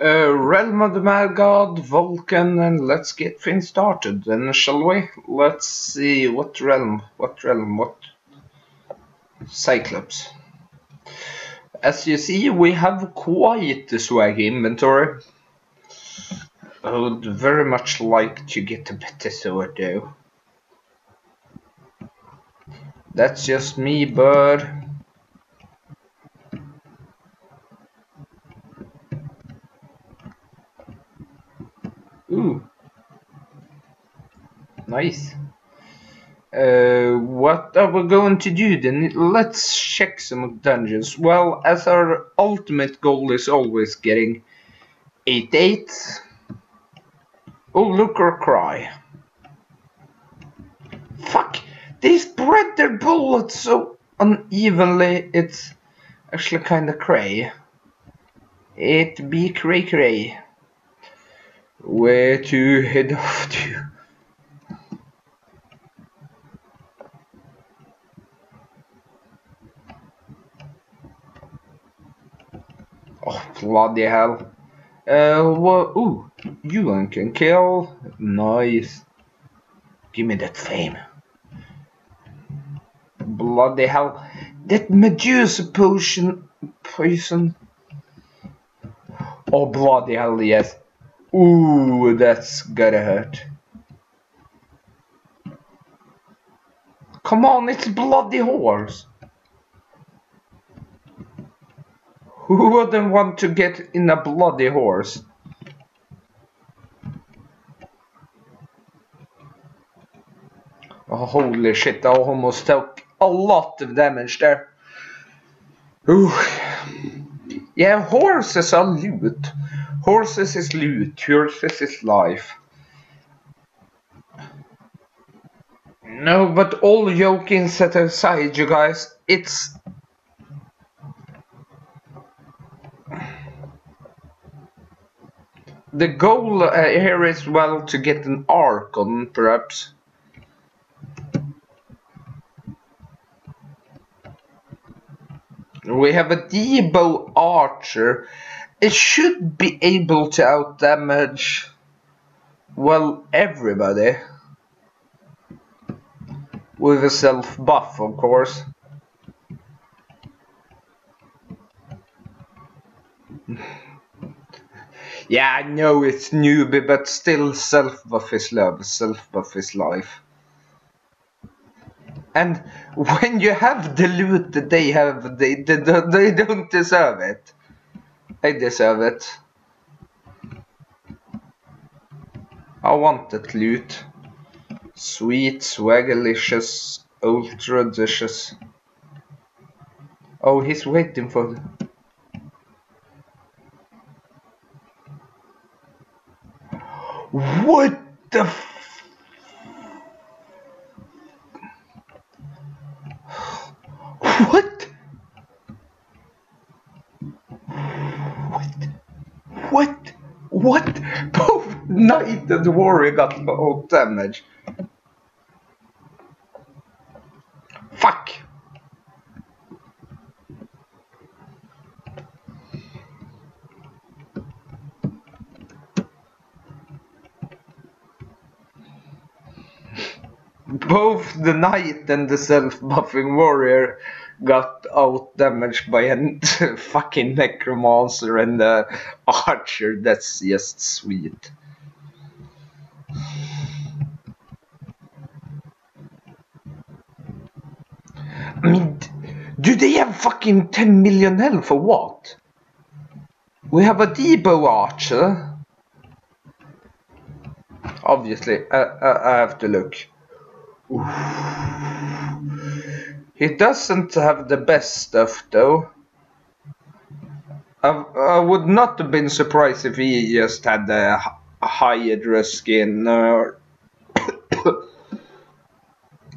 Uh, Realm of the Mad God, Vulcan, and let's get things started then, shall we? Let's see, what realm, what realm, what... Cyclops. As you see, we have quite the swag inventory. I would very much like to get a better sword though. That's just me, bud. Nice. Uh, what are we going to do then? Let's check some dungeons. Well, as our ultimate goal is always getting 8-8. Oh, look or cry. Fuck! They spread their bullets so unevenly, it's actually kinda cray. It be cray cray. Where to head off to? Oh, bloody hell. Uh, what? Ooh, you can kill. Nice. Give me that fame. Bloody hell. That Medusa potion. Poison. Oh, bloody hell, yes. Ooh, that's gotta hurt. Come on, it's bloody horse. Who wouldn't want to get in a bloody horse? Oh, holy shit, I almost took a lot of damage there. Ooh. Yeah, horses are loot. Horses is loot, horses is life. No, but all joking set aside, you guys, it's the goal uh, here is well to get an Archon, perhaps. We have a Debo Archer. It should be able to outdamage, well, everybody. With a self buff, of course. Yeah, I know it's newbie, but still self-buff is love, self-buff is life. And when you have the loot that they have, they, they, they don't deserve it. They deserve it. I want that loot. Sweet, swagalicious, ultra delicious. Oh, he's waiting for... What the f- What? What? What? What? Both Knight and Warrior got both damage. Fuck! Both the knight and the self-buffing warrior got out damaged by a fucking necromancer and the archer. That's just sweet. I mean, do they have fucking 10 million health for what? We have a Debo archer. Obviously, I, I, I have to look. He doesn't have the best stuff though. I, I would not have been surprised if he just had a Hydra skin or,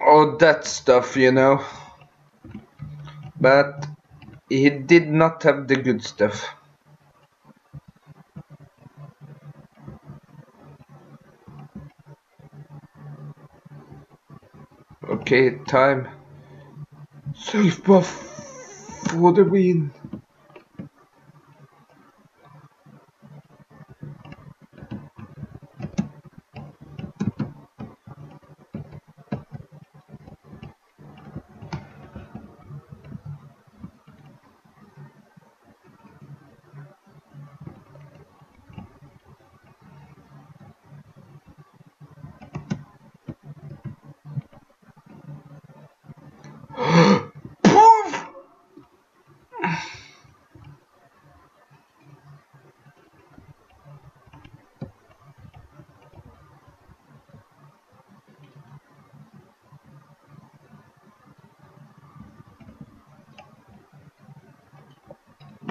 or that stuff, you know. But he did not have the good stuff. Okay, time. Self buff for the win.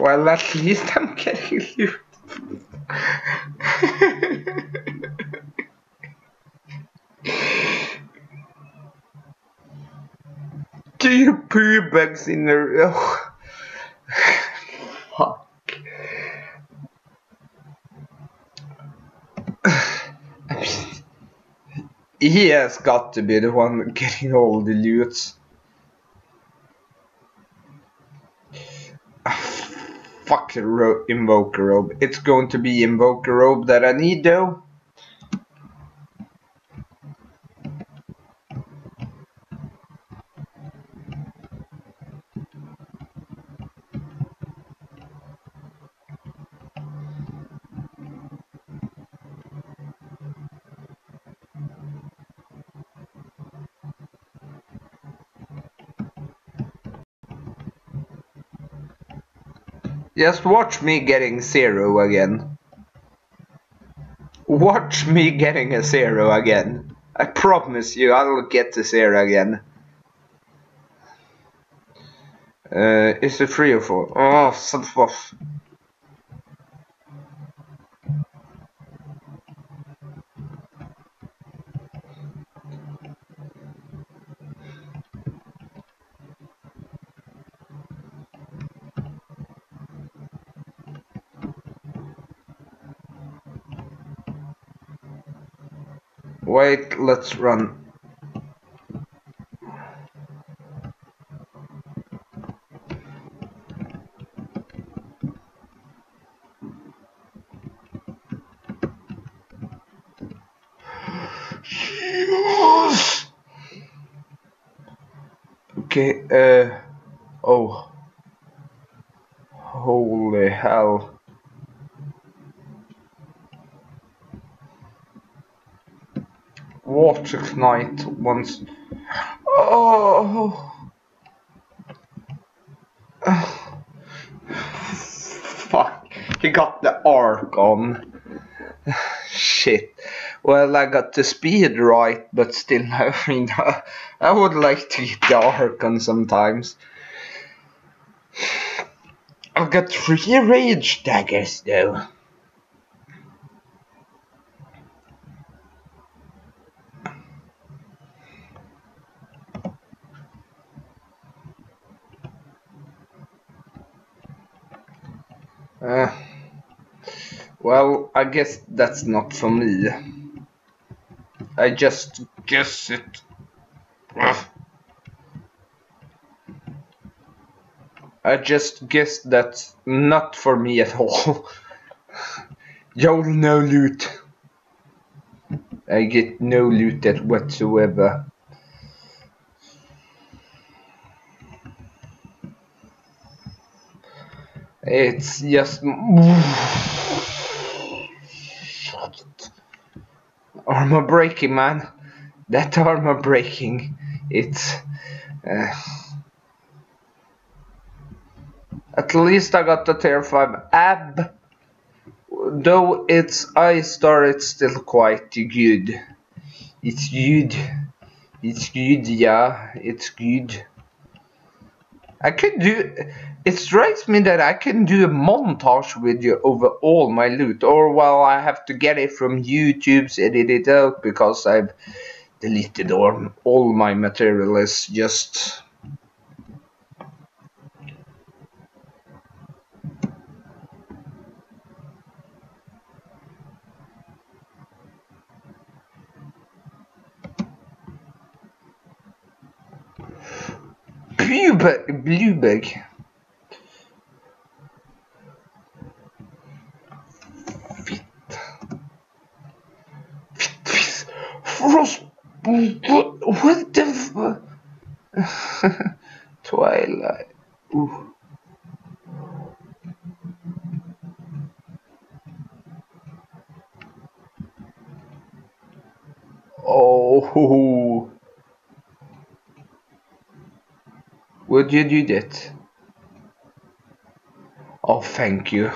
Well, at least I'm getting you. You poo bugs in the... Oh. Fuck. he has got to be the one getting all the loot. Ro Invoker Robe. It's going to be Invoker Robe that I need though. Just watch me getting zero again. Watch me getting a zero again. I promise you I'll get to zero again. Uh, is it three or four? Oh, son of Wait, let's run. Okay, uh, oh. Holy hell. Water knight once. Oh. Fuck. He got the Archon. Shit. Well, I got the speed right, but still, I mean, I would like to get the Archon sometimes. I've got three rage daggers though. Uh, well, I guess that's not for me. I just guess it. I just guess that's not for me at all. Yo, no loot. I get no loot at whatsoever. It's just armor breaking, man. That armor breaking. It's uh, at least I got the tier five ab. Though it's I star, it's still quite good. It's good. It's good, yeah. It's good. I could do. It strikes me that I can do a montage video over all my loot, or well, I have to get it from YouTube's edit it out because I've deleted all, all my material is just Blueberg, Blueberg. Frost. What the f- Twilight. Ooh. Oh. Would you do that? Oh, thank you.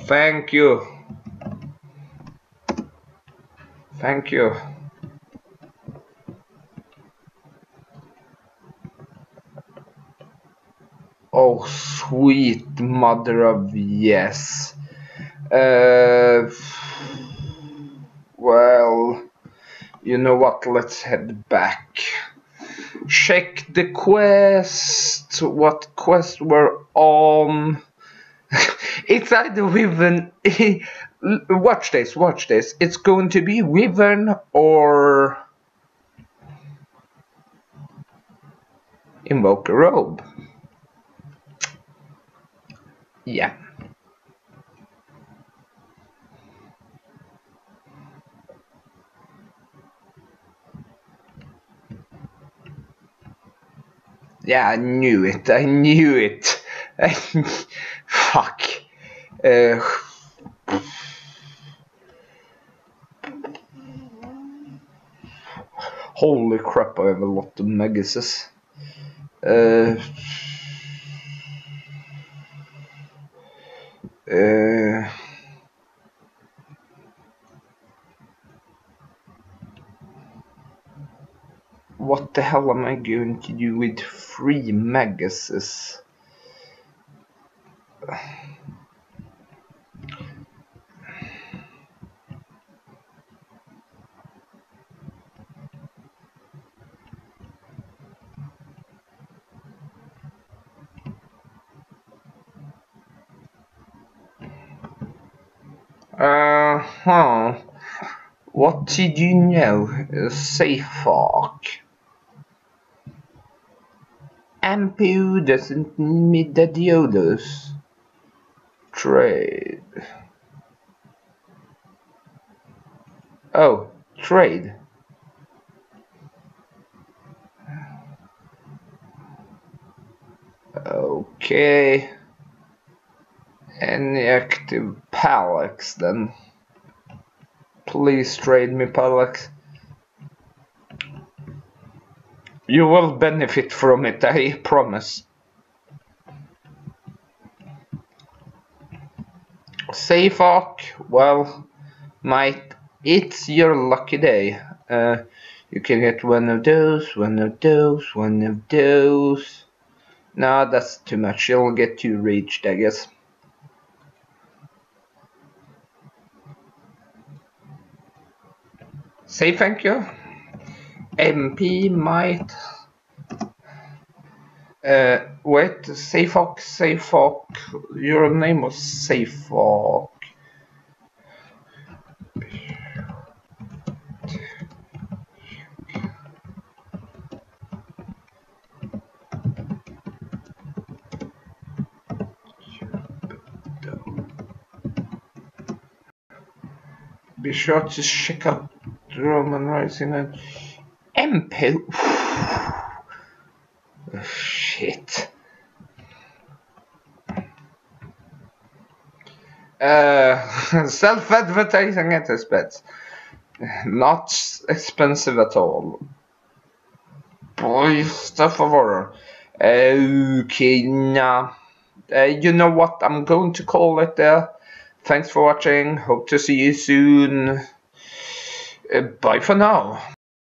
Thank you. Thank you. Oh, sweet mother of yes. Uh, well, you know what? Let's head back. Check the quest. What quest we're on? it's either Wyvern. watch this. Watch this. It's going to be Wyvern or invoke a robe. Yeah. Yeah, I knew it. I knew it. Fuck. Uh, holy crap, I have a lot of Megases. Uh, uh, what the hell am I going to do with three Megases? Uh huh. What did you know? Safark. MPU doesn't need the diodos. Trade. Oh, trade. Okay. Any active Palax then. Please trade me Palax. You will benefit from it, I promise. Safark, well, might it's your lucky day. Uh, you can get one of those, one of those, one of those. No, that's too much. You'll get too reached, I guess. Say thank you. MP might. Uh, wait, Safok, Safok. Your name was Safok. Be sure to check out Roman Rising and MP. Shit. Uh, self-advertising at this bit. Not expensive at all. Boy, stuff of horror. Okay, nah. Uh, you know what? I'm going to call it there. Thanks for watching. Hope to see you soon. Uh, bye for now.